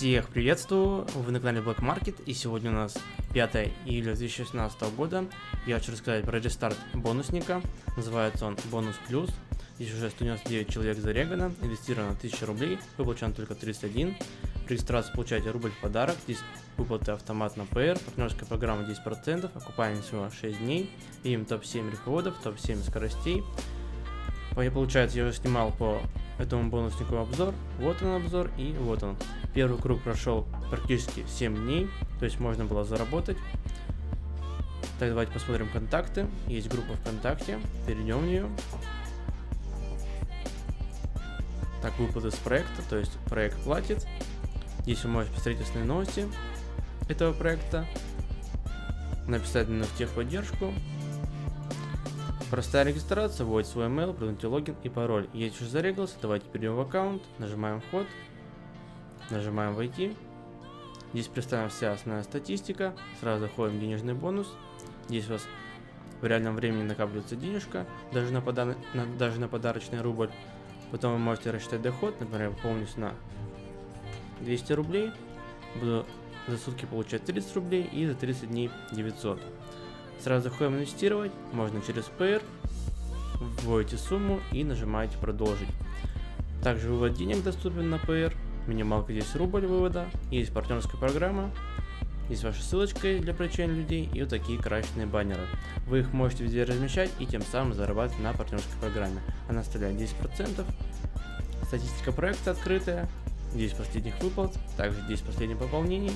Всех приветствую, вы на канале Black Market и сегодня у нас 5 июля 2016 года. Я хочу рассказать про рестарт бонусника, называется он Бонус Плюс. Здесь уже 199 человек зарегано, инвестировано 1000 рублей, выплачено только 31. При регистрации получаете рубль в подарок, здесь выплаты автомат на PR, партнерская программа 10%, окупаемость всего 6 дней, видим топ-7 рекордов, топ-7 скоростей. Я, получается, я уже снимал по этому бонуснику обзор. Вот он обзор и вот он. Первый круг прошел практически 7 дней, то есть можно было заработать. Так, давайте посмотрим контакты. Есть группа ВКонтакте, перейдем в нее. Так, выплаты с проекта, то есть проект платит. Здесь вы можете посмотреть основные новости этого проекта, написать на техподдержку, Простая регистрация, вводит свой email, придумайте логин и пароль. Если уже зарегался, давайте перейдем в аккаунт, нажимаем вход, нажимаем войти. Здесь представим вся основная статистика, сразу заходим в денежный бонус. Здесь у вас в реальном времени накапливается денежка, даже на, пода на, даже на подарочный рубль. Потом вы можете рассчитать доход, например, пополнюсь на 200 рублей, буду за сутки получать 30 рублей и за 30 дней 900. Сразу заходим инвестировать, можно через PR, вводите сумму и нажимаете продолжить. Также вывод денег доступен на PR, минималка здесь рубль вывода, есть партнерская программа, есть ваша ссылочка для привлечения людей и вот такие красочные баннеры. Вы их можете везде размещать и тем самым зарабатывать на партнерской программе. Она составляет 10%. Статистика проекта открытая, здесь последних выплат, также здесь последних пополнений.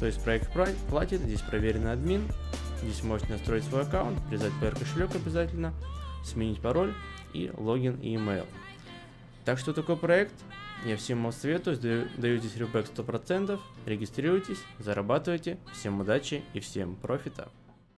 То есть проект платит, здесь проверенный админ, Здесь можете настроить свой аккаунт, привязать PR кошелек обязательно, сменить пароль и логин и email. Так что такой проект, я всем вам советую, даю, здесь ребэк 100%, регистрируйтесь, зарабатывайте, всем удачи и всем профита.